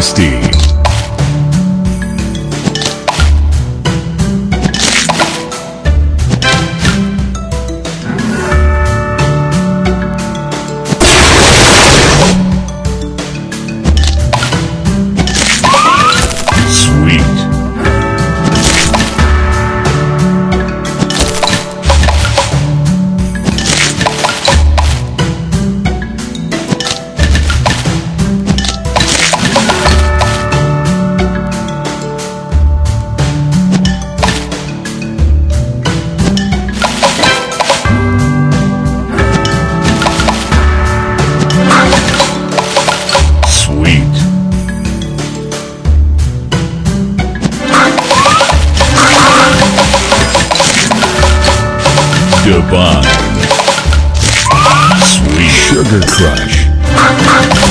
tasty. Divine. Sweet Sugar Crush.